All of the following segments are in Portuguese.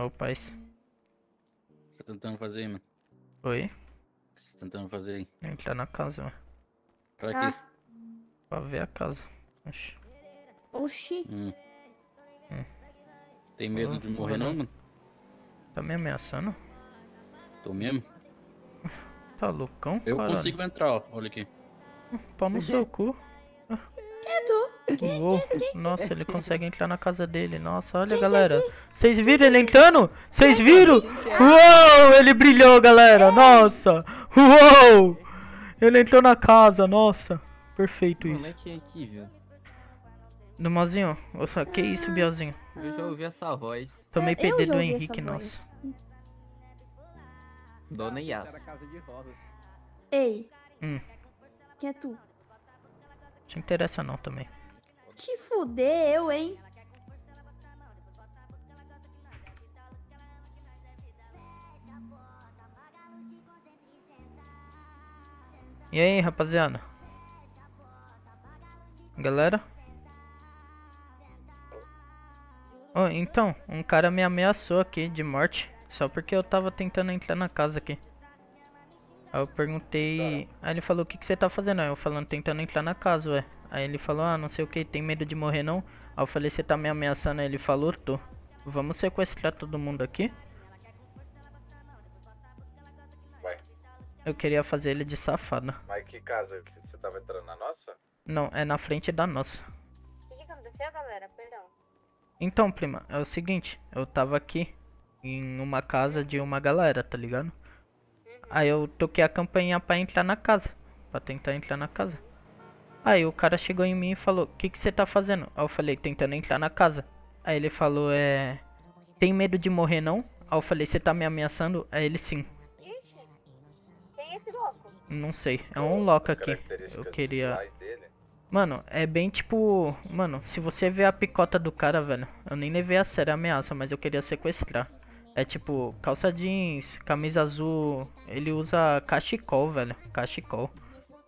Ó o paz. O que você tá tentando fazer aí, mano? Oi? O que você tá tentando fazer aí? Entrar na casa, mano. Pra Ah. quê? Pra ver a casa. Oxi. Oxi. Hum. Hum. Tem medo de morrer não, não. mano? Tá me ameaçando? Tô mesmo? Tá loucão, Eu caralho? consigo entrar, ó. Olha aqui. Pau no seu cu. Quem é tu? Uou. Nossa, ele consegue entrar na casa dele. Nossa, olha, galera. Vocês viram ele entrando? Vocês viram? Uou, ele brilhou, galera. Nossa. Uou. Ele entrou na casa, nossa. Perfeito Como isso. é que é aqui, viu? No Mozinho, ouça, que isso, Bielzinho? Eu já ouvi essa voz. Tomei É, PD do Henrique, nossa. Dona Yas. Ei. Hum. Quem é tu? Te interessa não também. Te fuder, eu, hein? E aí, rapaziada? Galera? Oh, então, um cara me ameaçou aqui de morte. Só porque eu tava tentando entrar na casa aqui. Aí eu perguntei. Aí ele falou: O que, que você tá fazendo? Aí eu falando: Tentando entrar na casa, ué. Aí ele falou: Ah, não sei o que, tem medo de morrer não? Aí eu falei: Você tá me ameaçando? Aí ele falou: Tô. Vamos sequestrar todo mundo aqui? Vai. Eu queria fazer ele de safado. Mas que casa que você tava entrando na nossa? Não, é na frente da nossa. O que aconteceu, galera? Perdão. Então, prima, é o seguinte, eu tava aqui em uma casa de uma galera, tá ligado? Aí eu toquei a campainha pra entrar na casa, pra tentar entrar na casa. Aí o cara chegou em mim e falou: "O que que você tá fazendo?" Aí eu falei: "Tentando entrar na casa". Aí ele falou: "É, tem medo de morrer não?" Aí eu falei: "Você tá me ameaçando?" Aí ele: "Sim". Ixi, quem é esse louco? Não sei, é um loco aqui. Eu queria. Mano, é bem tipo. Mano, se você ver a picota do cara, velho. Eu nem levei a sério a ameaça, mas eu queria sequestrar. É tipo, calça jeans, camisa azul. Ele usa cachecol, velho. Cachecol.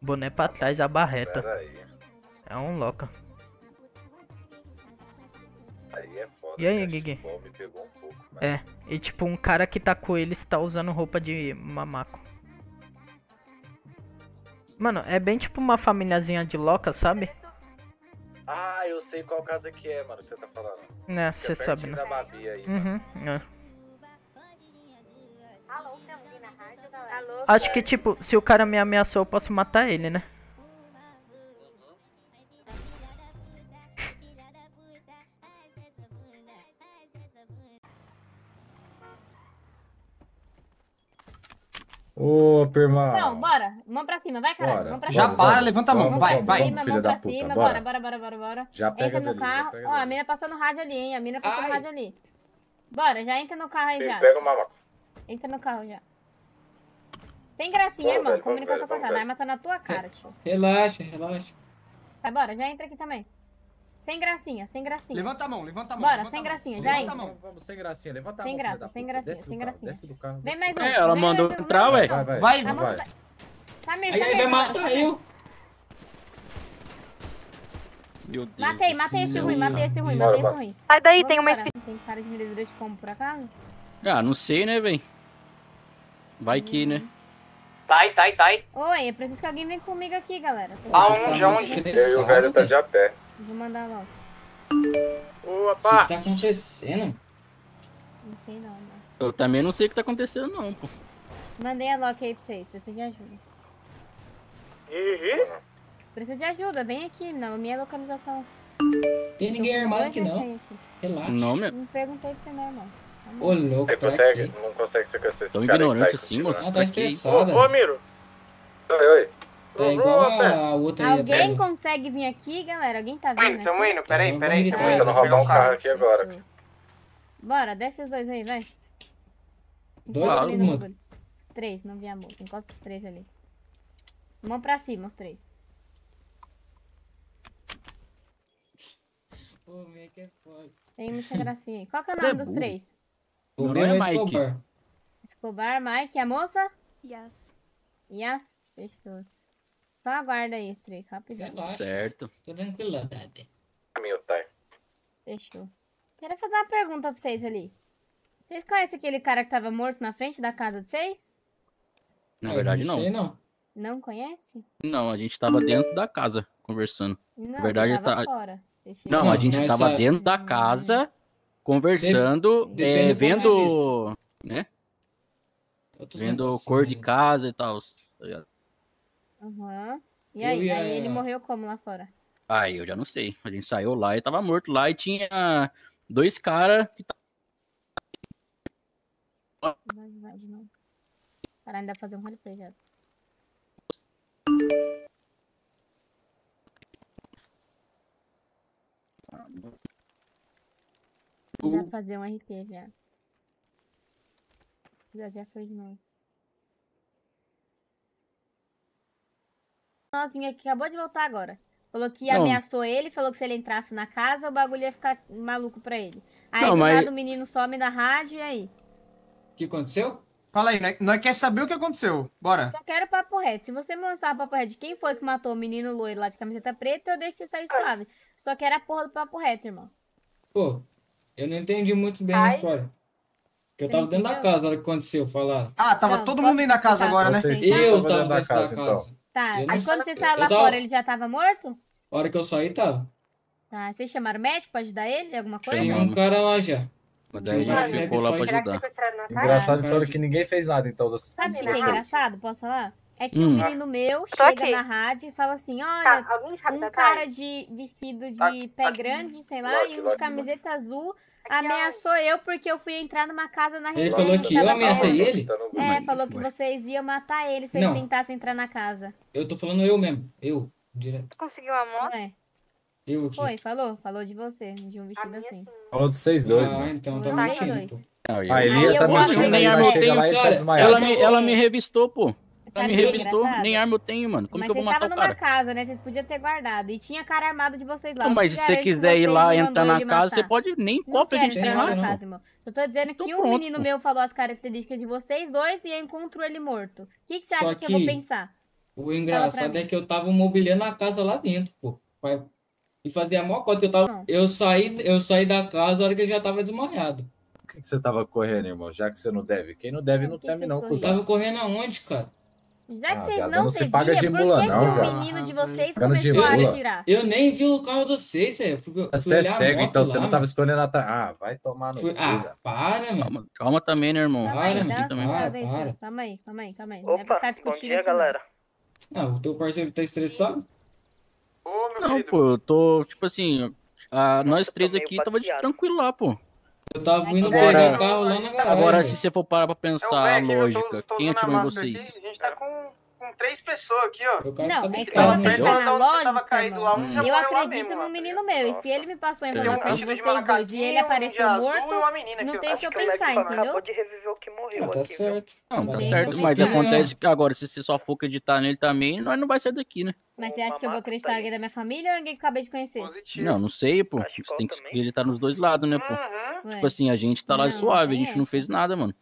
Boné pra trás, a barreta. É um loca. Aí é foda. E aí, né? Pegou um pouco. mas- É. E tipo, um cara que tá com ele está usando roupa de mamaco. Mano, é bem tipo uma famíliazinha de loca, sabe? Ah, eu sei qual casa que é, mano, que você tá falando. Né, Que você é sabe, né? da Babi aí. mano. Uhum, é. Acho que tipo, se o cara me ameaçou, eu posso matar ele, né? Ô, Pirma. Não, bora. Mão pra cima, vai, caralho. Bora. Mão pra Já cima. para, levanta a mão, Vamos, vai, vamos, vai. vamos, filho mão da pra puta, cima, bora. bora, bora, bora, bora, bora. Já pega Entra no dali, carro. Ó, a dali. mina passou no rádio ali, hein? A mina passou Ai. no rádio ali. Bora, já entra no carro aí Sim, já. pega o mamaco. Entra no carro já. Tem gracinha, irmão. Comunicação cortada. A velho. arma tá na tua cara, tio. Relaxa, relaxa. Vai, bora, já entra aqui também. Sem gracinha, sem gracinha. Levanta a mão, levanta a mão. Bora, levanta sem a mão. gracinha, já Levanta entra. a mão. Vamos, sem gracinha, levanta a Sem mão, filha graça, sem gracinha, sem gracinha. Desce do carro. Vem mais um. É, ela vem mandou entrar, ué. Vai, vai. Vai, Tá tá- Samir, Aí, vai matar eu. Meu Deus. Matei, matei esse ruim, matei esse ruim, matei esse ruim. Sai daí, tem uma Tem cara de merecedor de como, por acaso? Ah, não sei, né, velho? Vai que, né? Tai, tai, tai. Oi, eu preciso que alguém venha comigo aqui, galera. Aonde, aonde? Eu e o velho tá de a pé. Vou mandar logo. O que tá acontecendo? Não sei não, mano. Eu também não sei o que tá acontecendo, não, pô. Mandei a Loki aí pra vocês, precisa de ajuda. Precisa de ajuda, vem aqui na minha localização. Tem ninguém armado aqui não. Gente, Relaxa. Não, meu. não perguntei pra você não, irmão. Ô, louco, Você consegue, aqui. não consegue sequestrar esse Tão ignorante assim, moço. Ah, tá estressada. Ô, Miro, Oi, oi. Tá igual a outra aí. Alguém consegue vir aqui, galera? Alguém tá vindo tamo aqui? indo, peraí, Tá, peraí, de indo. Roubar um carro aqui agora. Bora, desce os dois aí, vai. Dois ali no mundo? bagulho. Três, não vi a moça. Encosta os três ali. Mão pra cima, os três. Pô, meio que é foda. Tem muita gracinha aí. Qual que é o nome dos burro. três? O Meu meu nome é Mike. Escobar. Escobar, Mike, a moça? Yes. Yas. Fechou. Só aguarda aí, os três, rapidinho. Relaxa. Certo. Tô tranquilidade. Caminho, tá. Fechou. Quero fazer uma pergunta pra vocês ali. Vocês conhecem aquele cara que tava morto na frente da casa de vocês? Na Eu verdade, não. não. sei, não. Não conhece? Não, a gente tava dentro da casa conversando. Não, verdade, você tava tá- fora. Não, tinham- a gente nós tava dentro da casa conversando, é, vendo, né? Outros Vendo cor de né? casa e tal. tá. E aí? ia- Aí ele morreu como lá fora? Aí eu já não sei. A gente saiu lá e tava morto lá e tinha dois caras que Vai, vai de novo. Caralho, ainda fazer um roleplay já. Ainda fazer um RP já. Já, já foi de novo. Nozinha que acabou de voltar agora. Falou que Não. ameaçou ele, falou que se ele entrasse na casa, o bagulho ia ficar maluco pra ele. Aí Não, do mas- nada o menino some da rádio e aí? O que aconteceu? Fala aí, nós, nós quer saber o que aconteceu. Bora. Só quero papo reto. Se você me lançar papo reto de quem foi que matou o menino loiro lá de camiseta preta, eu deixo você sair suave. Só quero a porra do papo reto, irmão. Pô, eu não entendi muito bem a história. Porque eu tava dentro da casa na hora que aconteceu, falar. Ah, tava Não, todo posso mundo dentro da casa explicar agora, né? Vocês-? Eu tava dentro da casa, então. Tá, Eu não aí quando sei- você saiu eu lá tava- fora, ele já tava morto? A hora que eu saí, tava. Tá, vocês chamaram o médico pra ajudar ele? Alguma coisa? Tinha Chamamos. um cara lá já. Mas daí a gente ficou lá pra ajudar. Engraçado então que ninguém fez nada, então. das- Sabe o que, é engraçado? Posso falar? É que Hum. um menino meu chega na rádio e fala assim: olha, um cara de vestido de pé grande, sei lá, e um de camiseta azul ameaçou eu porque eu fui entrar numa casa na Ele região falou que eu ameacei perto. ele? É, falou que vocês iam matar ele se Não. ele tentasse entrar na casa. Eu tô falando eu mesmo. Eu, direto. Conseguiu a moto? Não é? Eu aqui. Foi, falou? Falou de você, de um vestido assim. Falou de vocês dois, ah, mano. então tá Não, mentindo, pô. Não, eu- Ah, ele Aí ia eu tá mentindo, e tá desmaiado. ela, me, ela me revistou, pô. Sabe me que revistou, engraçado? nem arma eu tenho, mano. Como Mas que eu vou matar o numa cara? casa, né? Vocês podiam ter guardado. E tinha cara armado de vocês lá. Não, Eu mas se você que quiser ir lá e entrar na casa, você pode nem Não cofre a gente tem lá. não. casa, irmão. Eu tô dizendo Então que um pronto, menino pô. meu falou as características de vocês dois e eu encontro ele morto. O que, que você Só acha que eu vou que- pensar? O engraçado é que eu tava mobiliando a casa lá dentro, pô. E fazia a maior cota. Eu, tava... Não. eu, saí, eu saí da casa na hora que ele já tava desmaiado. Por que que você tava correndo, irmão? Já que você não deve. Quem não deve Não, não que teme, que não, vocês Eu cuzão. tava correndo aonde, cara? Já que Ah, vocês viado, não não se deviam, paga de por mula, que, não, que o menino de vocês Pagando de começou a? Eu nem vi o carro de vocês, velho. Você é olhar a cego, então você lá, não tava escondendo atrás. Ah, vai tomar no Fui- cu, Ah, para, mano. Calma, calma também, né, irmão? Calma aí, assim aí, para. Celso. Calma aí, calma aí, calma aí. Não é pra Opa, ficar bom discutindo dia, galera. Ah, o teu parceiro tá estressado? Ô, meu Não, querido. pô, eu tô, tipo assim, a, nós tô três aqui tava de tranquilo lá, pô. Eu tava indo Agora- pegar carro lá na garagem. Agora, se você for parar pra pensar a lógica, quem atirou em vocês? A gente tá com, com três pessoas aqui, ó. Não, tá é que se eu pensar na Então, lógica, lá, um eu acredito mesmo, no menino meu. E se ele me passou a informação de vocês dois e ele apareceu morto, não aqui, tem o que eu pensar, entendeu? Acabou de reviver o que morreu Ah, tá aqui, certo. Não, tá certo, mas acontece que agora, se você só for acreditar nele também, nós não vai sair daqui, né? Mas você acha que eu vou acreditar em alguém da minha família ou alguém que eu acabei de conhecer? Não, não sei, pô. Você tem que acreditar nos dois lados, né, pô? Ué, Tipo assim, a gente tá lá Não, suave, a gente é. não fez nada, mano.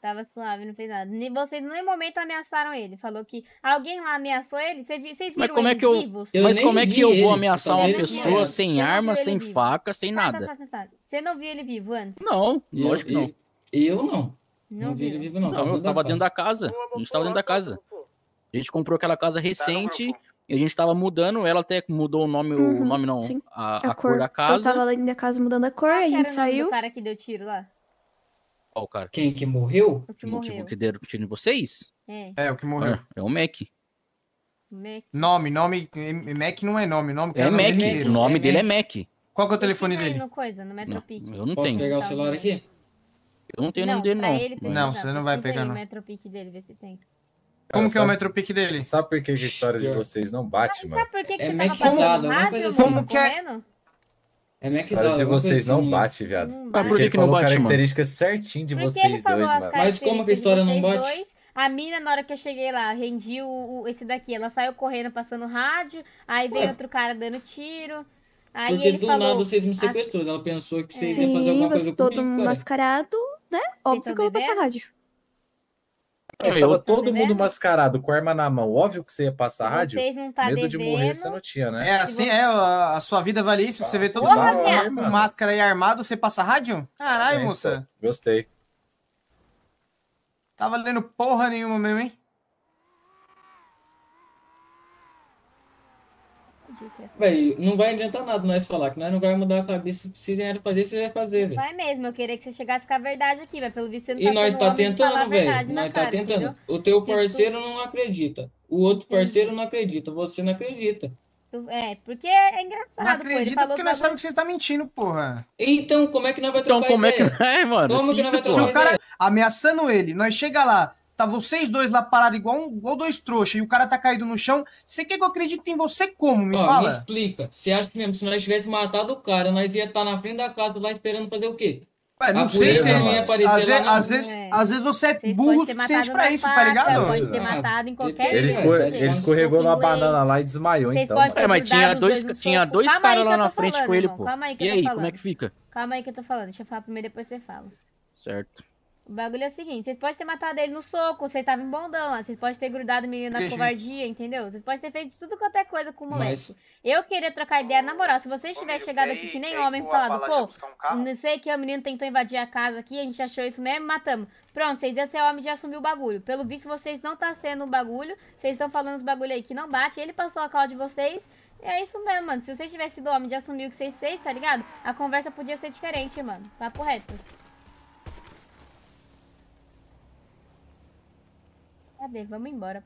Tava suave, não fez nada. Nem vocês em nenhum momento ameaçaram ele. Falou que alguém lá ameaçou ele. Vocês viram como é que eu- vivos? Eu Mas nem como é que eu ele, vou ameaçar uma Você não viu pessoa ele? sem arma, sem vivo? faca, sem Tá, tá, nada? tá, tá, tá. Você não viu ele vivo antes? Não, eu- lógico que não. Eu não. Não, Não vi ele vivo, não. Não, eu tava dentro da casa. A gente tava dentro da casa. A gente comprou aquela casa Tá recente. E a gente tava mudando. Ela até mudou o nome, o Uhum, nome não, sim. a, A, a cor. da Eu casa. tava lá dentro da casa mudando a cor, Qual que a gente o saiu. do cara que deu tiro lá? Ó, o cara. Quem que morreu? O que Que, morreu. que, que deram tiro em vocês? É, É, o que morreu. É, é o Mac. o Mac. Nome, nome. eh, Mac não é nome, nome que É o nome Mac. O nome É dele é Mac. Qual que é o telefone dele? No coisa, no Não, eu não Posso tenho. pegar o celular aqui? Eu não tenho o nome dele, não. ele Mas- Não, você não vai pegar, não. o Metropic dele, vê se tem. Como que é o Metropic dele? Sabe por que, a história de vocês não bate, mano? Sabe por que, que É você tava passando rádio assim. Como que é? correndo? É Max história de vocês não bate, viado. Mas por Porque que que não bate, mano? características certinho de vocês dois, as mano. Mas como que a história não bate? dois. A mina, na hora que eu cheguei lá, rendi o, o- esse daqui. Ela saiu correndo, passando rádio. Aí veio Ué. outro cara dando tiro. Aí Porque ele do falou... nada vocês me as- sequestrou. Ela pensou que vocês iam fazer Sim, alguma coisa todo comigo, cara. mascarado, né? Óbvio que eu vou passar rádio. Eu- tava todo mundo mascarado, com arma na mão. Óbvio que você ia passar rádio. Tá Medo de morrer você não tinha, né? É assim, é, a sua vida vale isso. Você vê todo Porra, mundo viado. com máscara e armado, você passa rádio? Caralho, É, moça. Gostei. Tá valendo porra nenhuma mesmo, hein? Véi, não vai adiantar nada nós falar, que nós não vai mudar a cabeça. Se era fazer, você vai fazer, velho. Vai mesmo, eu queria que você chegasse com a verdade aqui, mas pelo visto você não E tá nós tá de falar a tentando, velho. Nós tá cara, tentando. entendeu? O teu Se tu- parceiro não acredita. O outro parceiro não acredita. Você não acredita. Tu- É, porque é Não engraçado, pô. Ele acredito falou porque que nós sabemos que você tá mentindo, porra. Então, como é que nós vai Então trocar como é que ideia? não é, mano? Como que não vai Simples, Se pô. o cara ameaçando ele, nós chega lá, tá vocês dois lá parados igual, um, igual dois trouxas, e o cara tá caído no chão, você quer que eu acredite em você como? Me Ó, me fala. explica. Você acha que mesmo se nós tivesse matado o cara, nós ia estar na frente da casa lá esperando fazer o quê? Ué, não a sei se não ia às, aparecer vezes, lá, às, vezes, É. às vezes você é Vocês burro suficiente pra isso, tá ligado? Pode ter Ah, matado em qualquer Ele, jeito. escorre- ele escorregou na inglês. banana lá e desmaiou, Vocês então. É, mas tinha dois, tinha dois caras lá na frente falando, com ele, irmão. pô. Calma aí que E eu tô aí, falando. como é que fica? Calma aí que eu tô falando. Deixa eu falar primeiro, depois você fala. Certo. O bagulho é o seguinte, vocês podem ter matado ele no soco, vocês estavam em bondão lá, vocês podem ter grudado o menino na covardia, entendeu? Vocês podem ter feito tudo quanto é coisa com o moleque. Mas Eu queria trocar ideia, na moral, se vocês tivessem chegado aqui que nem homem falado, pô, não sei que o menino tentou invadir a casa aqui, a gente achou isso mesmo, matamos. Pronto, vocês iam ser homem de assumir o bagulho. Pelo visto, vocês não tá sendo o bagulho, vocês estão falando os bagulho aí que não bate, ele passou a call de vocês, e é isso mesmo, mano. Se vocês tivessem sido homem de assumir o que vocês fez, tá ligado? A conversa podia ser diferente, mano. Papo reto. Cadê? Vamos embora.